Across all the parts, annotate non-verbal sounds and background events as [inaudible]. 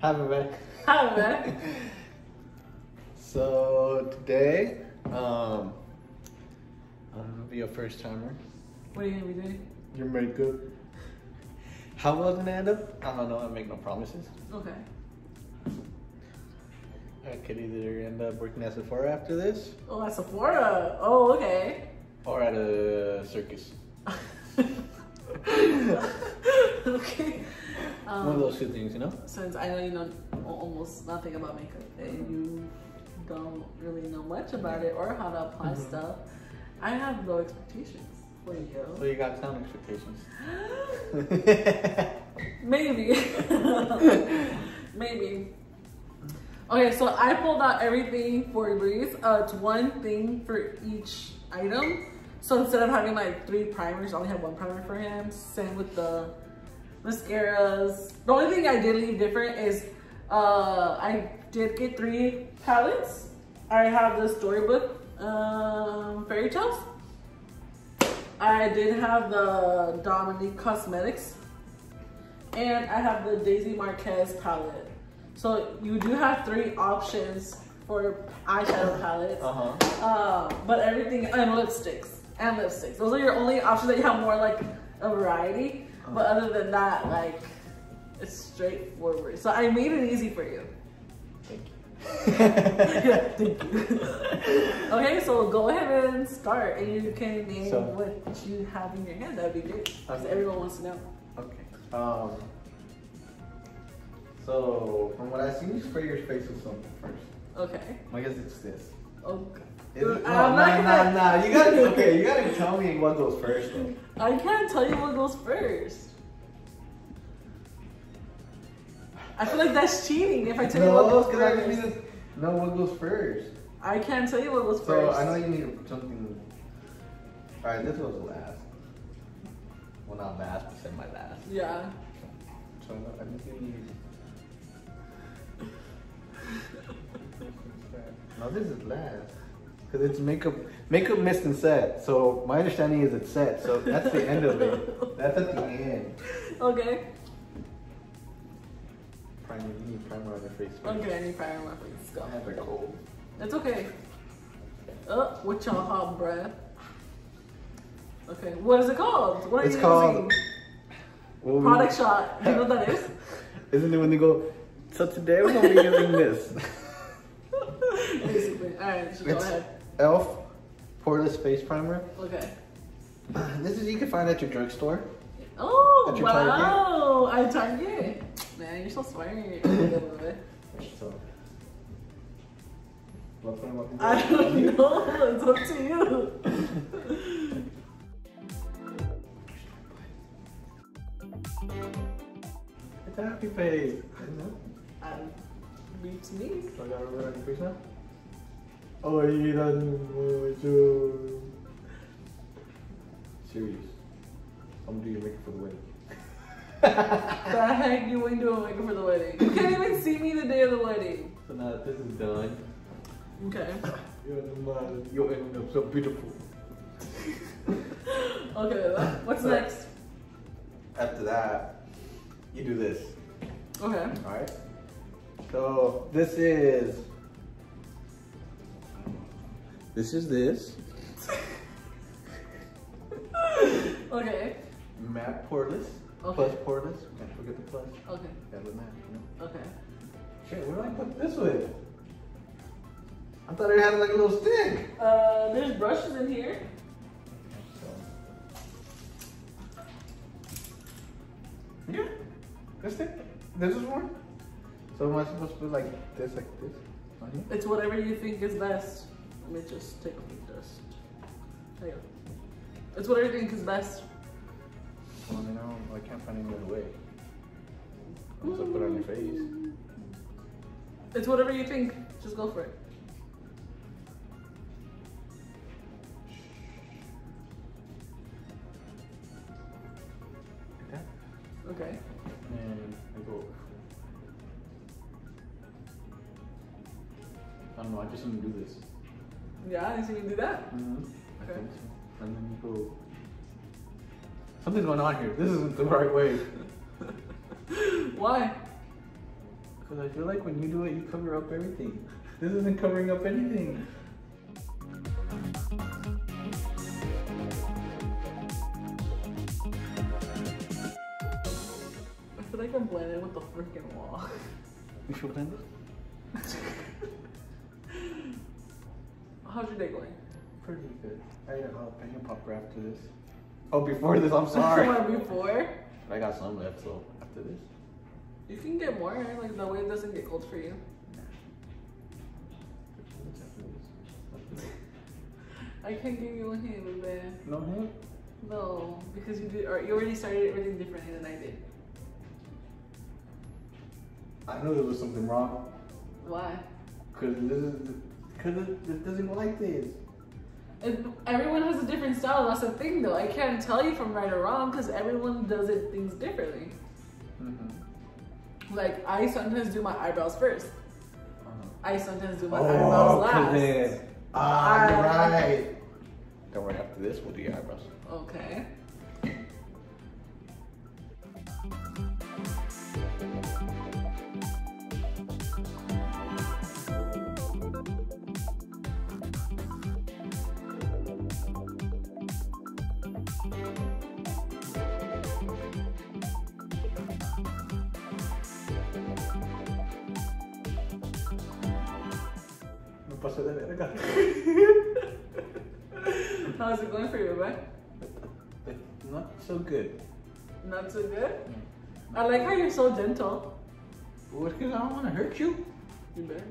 Back. Have it back. [laughs] So today, um, I'm gonna be a first timer. What are you gonna be doing? Your makeup. How well it end up? I don't know. I make no promises. Okay. I could either end up working at Sephora after this, Oh, at Sephora. Oh, okay. or at a circus. [laughs] okay. Um, One of those two things, you know. Since I know you know almost nothing about makeup and you don't really know much about it or how to apply Mhm. stuff, I have low expectations for you. So you. you got some expectations. [gasps] Maybe. [laughs] Maybe. Okay, so I pulled out everything for Breeze. Uh, it's one thing for each item. So instead of having like three primers, I only have one primer for him. Same with the mascaras. The only thing I did leave different is uh, I did get three palettes. I have the storybook um, fairy tales. I did have the Dominique Cosmetics. And I have the Daisy Marquez palette. So you do have three options for eyeshadow palettes. Uh huh. Uh, but everything and lipsticks and lipsticks. Those are your only options that you have more like a variety. But other than that, like it's straightforward. So I made it easy for you. Thank you. yeah, [laughs] thank you. okay, so go ahead and start, and you can name So- what you have in your hand. That'd be great because Okay. everyone wants to know. Okay. Um. So from what I see, you spray your face with something first. Okay. I guess it's this. Okay. Is it? Uh, no, I'm not gonna- nah. You gotta okay. You gotta tell me what goes first. Though. I can't tell you what goes first. I feel like that's cheating if I tell you what goes because I first. need to what goes first. I can't tell you what goes So first. I know you need something. All right, this was last. Well, not last, but said my last. Yeah. So I think you need. [laughs] No, this is last. Because it's makeup, makeup mist and set. So my understanding is it's set. So that's the end of it. That's at the end. Okay. Primer, you need primer on your face. first. Okay, I need primer on my face. Go. I have a cold. It's okay. Oh, with your hot breath. Okay, what is it called? What are It's you called- using? What we- Product shot. Do you know what that is? [laughs] Isn't it when they go, so today we're going to be using this. [laughs] Basically. Alright, go ahead. e.l.f. Poreless Face Primer. Okay. [clears throat] This is, you can find at your drugstore. Oh, At your Target? wow. I Target. Man, you're so smart. So. What kind of- I don't know. [laughs] It's up to you. It's a happy face. I know. Um, beats me. So I gotta rub it on your face now? Oh, you don't mucho. Serious. I'm gonna do your makeup for the wedding. [laughs] The heck you ain't doing makeup for the wedding? You can't even see me the day of the wedding. So now that this is done, Okay. you're the man. You'll end up so beautiful. [laughs] Okay, what's next? After that, you do this. Okay. Alright? So this is this is this. Okay. Matte poreless. Okay. Plus poreless. Can't forget the plus. Okay. The matte, you know? Okay. Shit, where do I put this with? I thought it had like a little stick. Uh, there's brushes in here. Yeah. This thing? This is one? So am I supposed to put like this, like this? It's whatever you think is best. Let me just take a few dust. There you go. It's what I think is best. Well, I mean, I, don't, I can't find any other way. Unless I put it on your face. It's whatever you think. Just go for it. Like that. Okay. And I go. I don't know, I just want to do this. Yeah, I see you do that. Mm-hmm. I Okay. think so. And then you go. Something's going on here. This isn't the right way. [laughs] Why? Because I feel like when you do it, you cover up everything. This isn't covering up anything. I feel like I'm blending with the freaking wall. You blended? [laughs] How's your day going? Pretty good. I got jalapeno popper after this. Oh, before this, I'm [laughs] sorry. Before? I got some left, so after this. You can get more, right? like the way it doesn't get cold for you. What's after this? After this? I can't give you a hint, babe. No hint? No, because you did, or you already started everything differently than I did. I knew there was something wrong. Why? Cause this is, cause it, it doesn't go like this. It, everyone has a different style. That's the thing, though. I can't tell you from right or wrong because everyone does it things differently. Mm-hmm. Like I sometimes do my eyebrows first. I sometimes do my oh, eyebrows last. cause then, ah, you're I- right. Don't worry, after this, we'll do your eyebrows. Okay. Me pasé de verga. How's it going for you, man? Not so good. Not so good. I like how you're so gentle. Well, it's cause I don't want to hurt you. You better.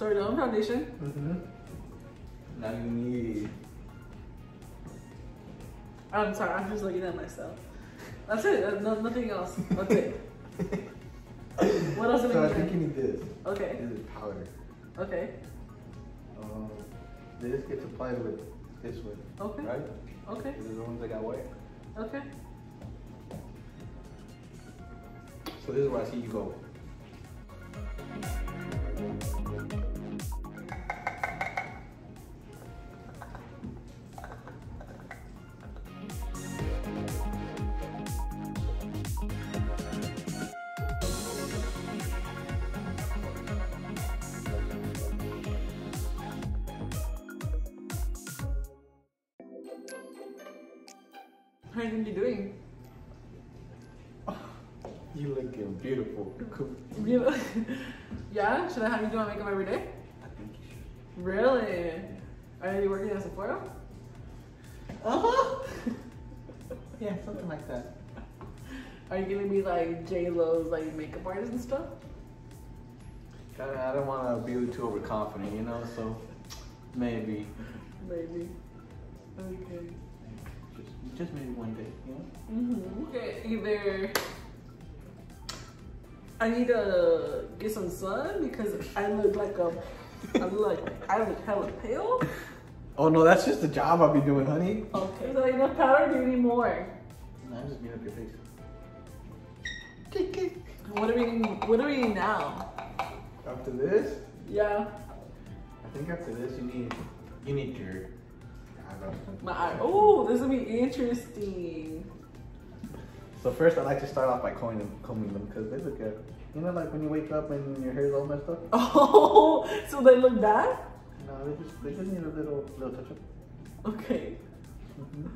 So we're done foundation. Mm-hmm. Now you need. I'm sorry, I'm just looking at myself. That's it. uh, No, nothing else. That's it. [laughs] What else do we So I think you need this. Okay. This is powder. Okay. Um, this gets applied with this one. Okay. Right? Okay. These are the ones that got wet. Okay. So this is where I see you go. How are you think you're doing? [laughs] You looking beautiful. You [laughs] yeah? Should I have you do my makeup every day? I think you should. Really? Are you working at Sephora? Uh-huh. [laughs] yeah, something like that. Are you gonna be like J Lo's like makeup artist and stuff? I, I don't want to be too overconfident, you know, so maybe. Maybe. Okay. Just, just maybe one day, you know? Mm-hmm. Okay, either I need to get some sun because I look like a, I look like I look hella pale. Oh no, that's just the job I'll be doing, honey. Okay, so enough powder. Do you need more? No, I'm just beating up your face. What do we What do we need now? After this, Yeah, I think after this you need you need your eyebrows. done. My eye. Oh, this will be interesting. So first, I like to start off by combing them, combing them because they look good. You know, like when you wake up and your hair's all messed up. Oh, [laughs] so they look bad? No, they just they just need a little little touch up. Okay. Mm-hmm.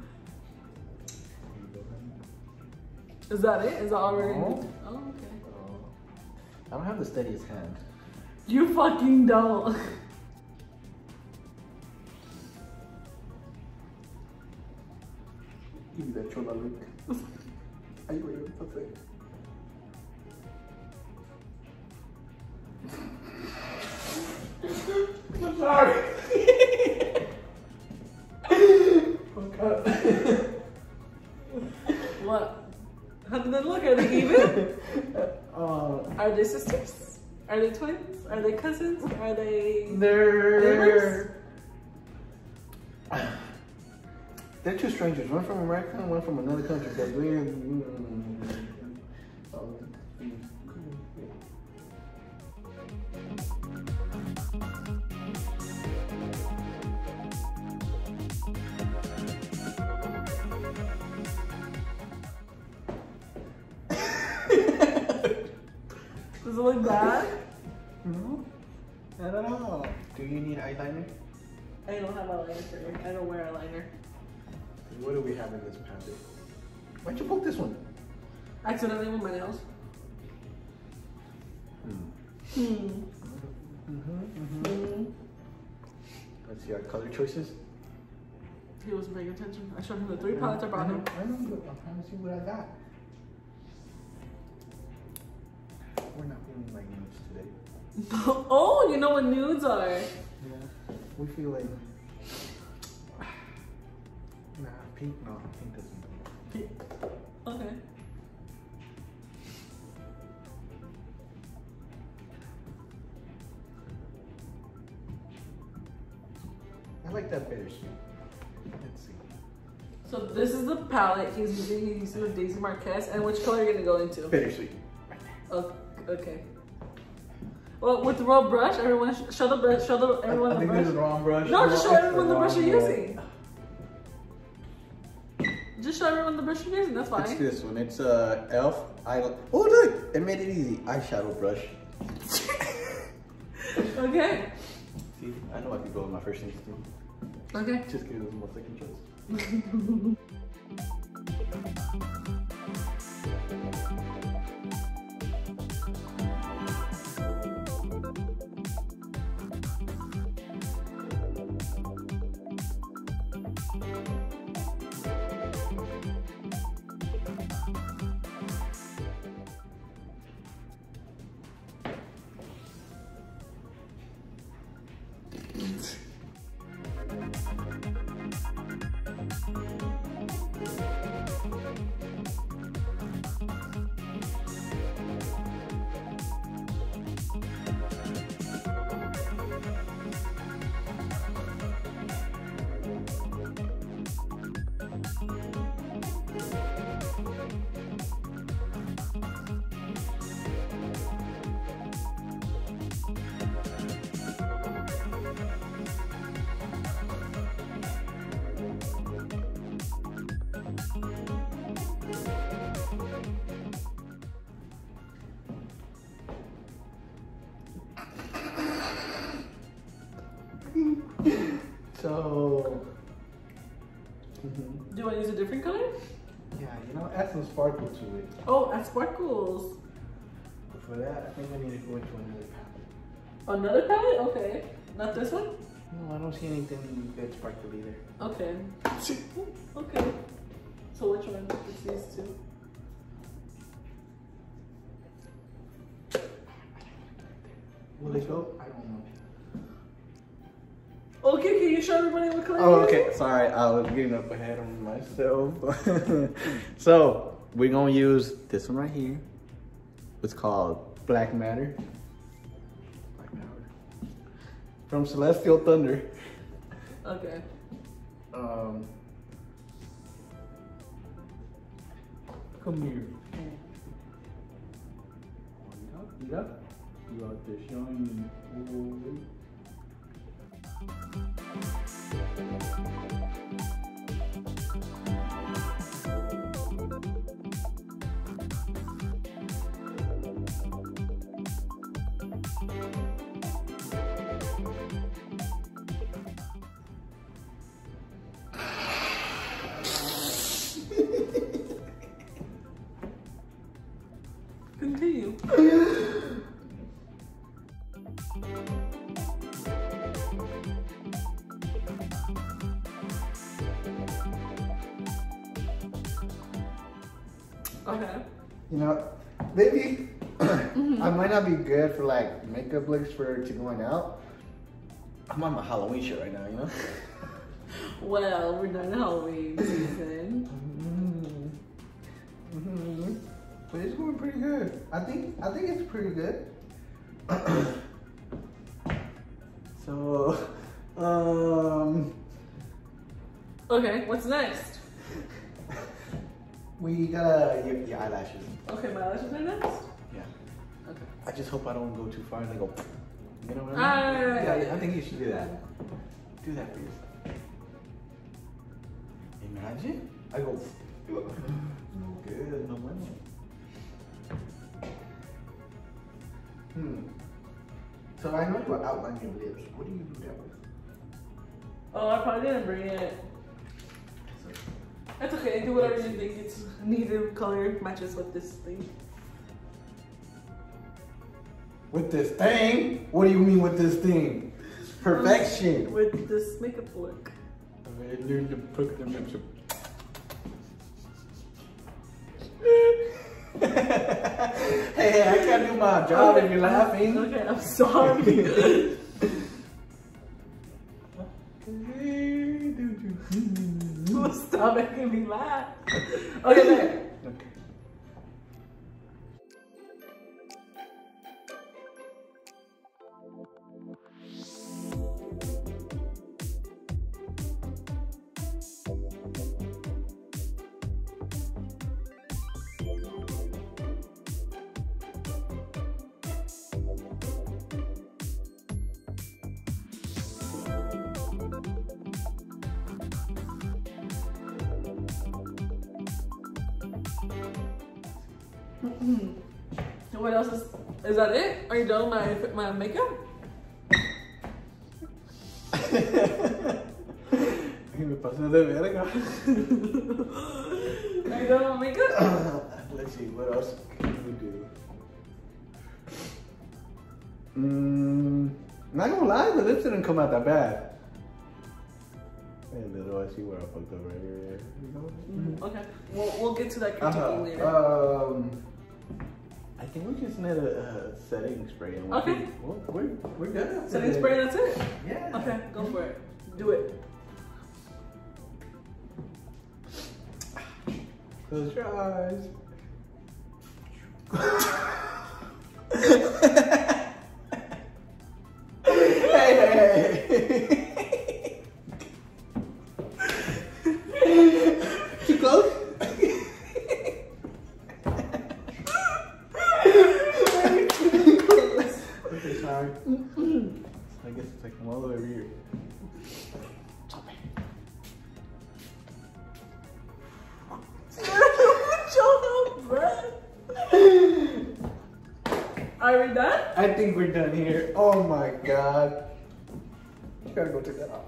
Is that it? Is that already? No. Oh, okay. I don't have the steadiest hand. You fucking don't. [laughs] Give me that chola look. Are you ready to say? I'm sorry. oh God. What? How do they look? Are they even? [laughs] uh, Are they sisters? Are they twins? Are they cousins? Are they? they're. Neighbors? They're two strangers. One from America and one from another country. Because we're. Mm, Does it look bad? no, not at all. Do you need eyeliner? I don't have eyeliner. I don't wear eyeliner. What do we have in this palette? Why'd you poke this one? Accidentally with my nails. Hmm. Hmm. Mm-hmm, Hmm. Let's see our color choices. He wasn't paying attention. I showed him the three palettes I brought him. I know, but I'm trying to see what I got. We're not feeling like nudes today. [laughs] oh, you know what nudes are. Yeah. We feel like. Pink. No, pink doesn't. go. Okay. I like that bittersweet. Let's see. So this is the palette he's using. He's using the Daisy Marquez. And which color are you gonna go into? Bittersweet. Oh, okay. Well, with the raw brush, everyone sh- show the brush. Show the everyone I the think brush. this is the wrong brush. No, just show everyone the brush you're brush. using. Brush. That's It's this one. It's uh, Elf. I oh look, it made it easy. Eyeshadow brush. [laughs] Okay. See, I know I could go with my first instinct. Okay. Just give it was my second choice. [laughs] a different color? yeah, you know, add some sparkle to it. Oh, add sparkles. But for that, I think I need to go into another palette. Another palette? Okay. Not this one? No, I don't see anything good sparkly there. Okay. Okay. So which one? It's these two. Will it go? I don't know. Okay, can you show everybody what color Oh, okay. using? Sorry, I was getting up ahead of myself. [laughs] so we're gonna use this one right here. It's called Black Matter. Black Matter. From Celestial Thunder. Okay. Um, come here. You up? You out there showing. Oh. Continue. Thank you. Okay. You know, maybe [clears throat] I might not be good for like makeup looks for to going out. I'm on my Halloween shit right now, you know. [laughs] Well, we're done Halloween season. Mhm. But it's going pretty good. I think I think it's pretty good. [clears throat] so, [laughs] um, Okay, what's next? We gotta your, your eyelashes. Okay, my eyelashes are next. Yeah. Okay. I just hope I don't go too far and they go. You know what I mean? yeah, yeah, yeah, yeah. I think you should do that. Do that for yourself. Imagine I go. No good, no money. Hmm. So I know you outline your lips. What do you do that with? Oh, I probably didn't bring it. That's okay. Do whatever you think it's needed. Color matches with this thing. With this thing? What do you mean with this thing? Perfection. Um, with this makeup look. I learned to put them in hey, hey, I can't do my job if you're laughing. Okay, I'm sorry. [laughs] Making me laugh. Okay. What else is? Is that it? Are you done with my my makeup? [laughs] Me pasé de verga. Are you done with my makeup? [coughs] Let's see, what else can we do? Mm, not gonna lie, the lips didn't come out that bad. Hey, little, I see where I fucked up right here. You know? Okay, we'll we'll get to that critiquing Uh-huh. later. Um, I think we just need a, setting spray. And we'll Okay. be- We're, we're, we're good. Setting spray. That's it. Yeah. Okay, go for it. Do it. Close your eyes. [laughs] Are we done? I think we're done here. Oh my god. You gotta go take that off.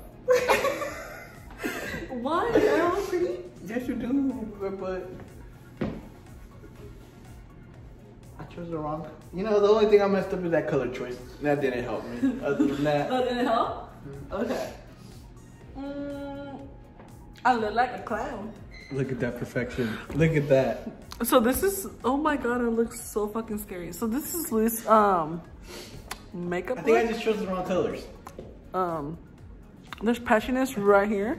[laughs] Why? I don't look pretty. Yes, you do, but I chose the wrong. You know, the only thing I messed up is that color choice. That didn't help me. Other than that, [laughs] That didn't help? Okay. Mm, I look like a clown. Look at that perfection. Look at that. So this is, oh my god, it looks so fucking scary. So this is Luis, um, makeup I think I just chose the wrong colors. Um, there's passionate right here.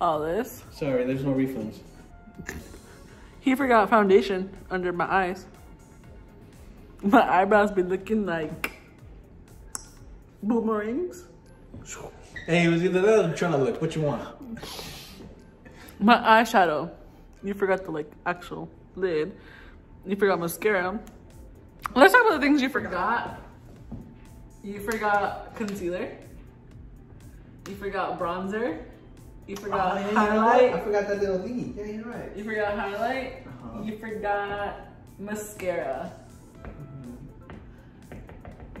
All this. Sorry, there's no refunds. He forgot foundation under my eyes. My eyebrows be looking like boomerangs. Hey, it was either that or I'm trying to look. What you want? My eyeshadow. You forgot the like actual lid. You forgot mascara. Let's talk about the things you forgot. You forgot concealer. You forgot bronzer. You forgot Oh, yeah, you know highlight. I forgot that little thingy. Yeah, you're right. You forgot highlight. Uh-huh. You forgot mascara.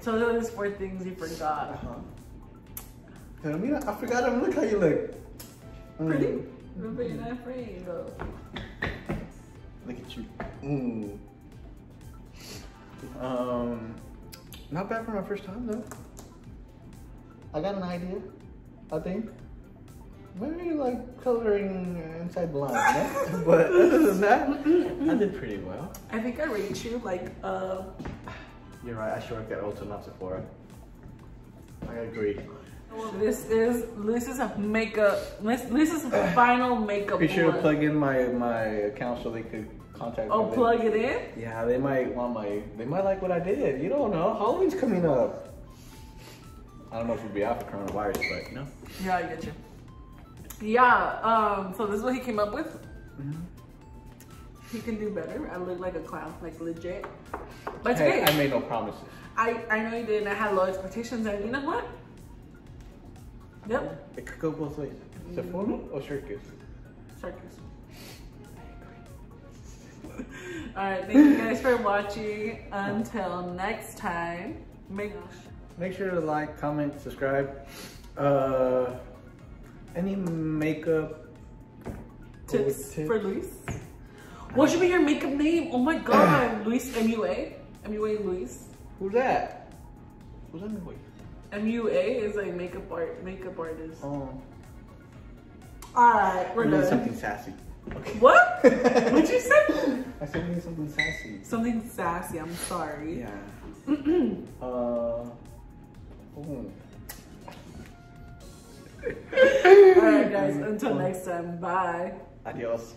So those are the four things you forgot. Uh-huh. Pero mira, I forgot him. Look how you look. Mm. Pretty? But you're not afraid though. Look at you. Mm. Um, not bad for my first time though. I got an idea. I think. Maybe like coloring inside the line, no? [laughs] but other than that, I did pretty well. I think I rate you like uh You're right. I should work at Ulta, not Sephora. I agree. This is this is a makeup is final makeup Be sure to plug in my my account so they could contact Oh plug it in? Yeah, they might want my. They might like what I did. You don't know. Halloween's coming up. I don't know if we'll be out for coronavirus, but you know. Yeah, I get you. Yeah, um, so this is what he came up with. Mhm. He can do better. I look like a clown, like legit. But Hey, okay. I made no promises. I, I know you did, and I had low expectations, and you know what? Yep, It could go both ways. Sephora or circus? circus. [laughs] Alright, thank you guys for watching. Until next time, make Make sure to like, comment, subscribe. Uh, any makeup tips, tips? for Luis. What should be your makeup name? Oh my god, [clears throat] Luis MUA. MUA Luis. Who's that? Who's that? MUA is like makeup art makeup artist. Oh, Alright, we're I need done. something sassy. Okay. What? What'd you say? [laughs] I said I need something sassy. Something sassy, I'm sorry. Yeah. [clears throat] uh. Oh. [laughs] Alright guys, until next time, bye. Adios.